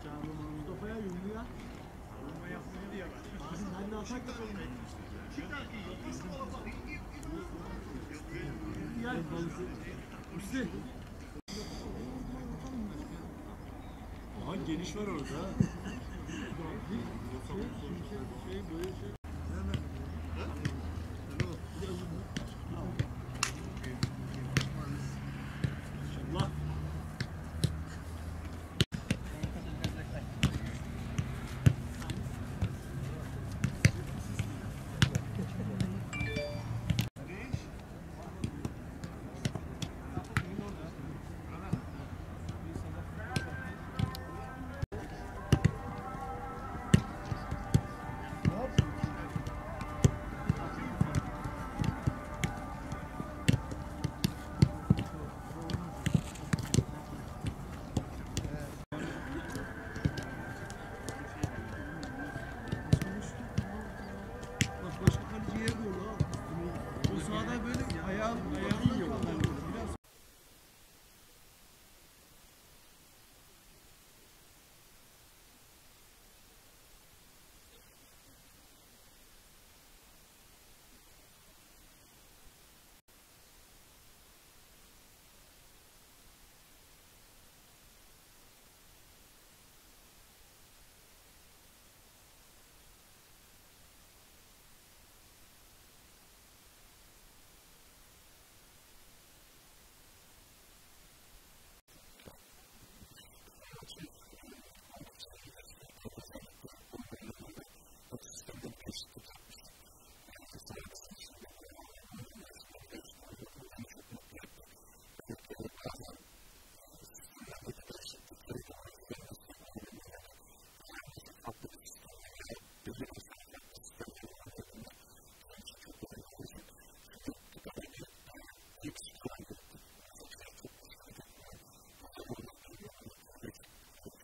Mustafa'ya. Savunma yapmayı ben de atak. Üstü. Aha geniş var orada. Şey böyle şey. Böyle ayağım ayağımla kaldı.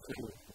to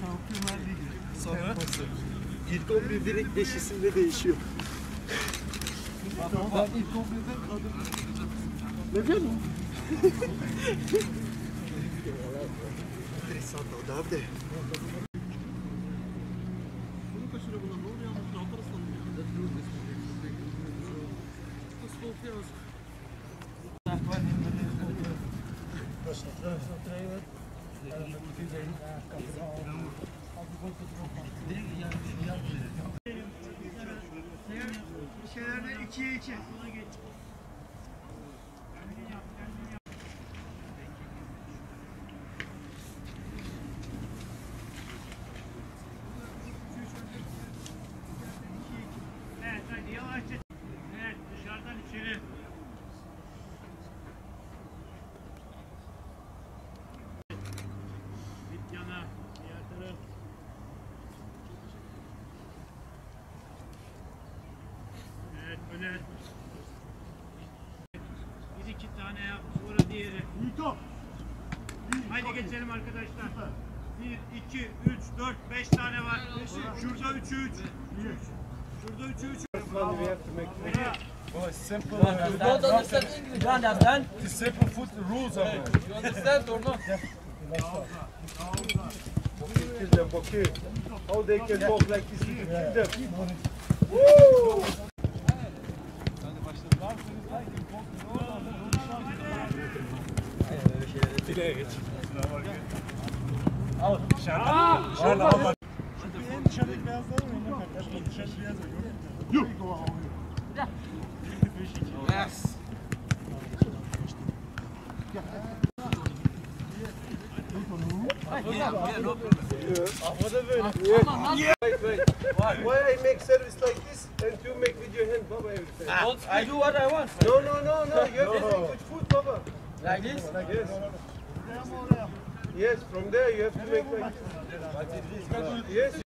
Şampiyonlar Ligi. Sonra ilk 11 direkt 5 isimde değişiyor. Ben ilk 11'de kaldım. Ne diyorsun? Interessant o da abi. Bunu kaçırıyor bunlar. Korkuyor? şeylerde 2'ye 2. iki tane yap. Sonra diğeri. İyi top. Haydi geçelim arkadaşlar. Süper. 1, 2, 3, 4, 5 tane var. Şurada 3'ü 3. Şurada 3'ü 3. Oh, simple. You don't understand English, you understand? It's simple foot rules of it. You understand or not? kill them, okay? How they can walk like this? Kill them. En dışarıdaki beyazları mı? Ne kadar? Dışarıdaki beyazları gördün mü? Yok. Yes. Why I make service like this and you make with your hand, Baba, everything? Ah. I do what I want. No, no, no, no. You have to make with food, Baba. Like this? Yes. Yes, from there you have to make like. Yes.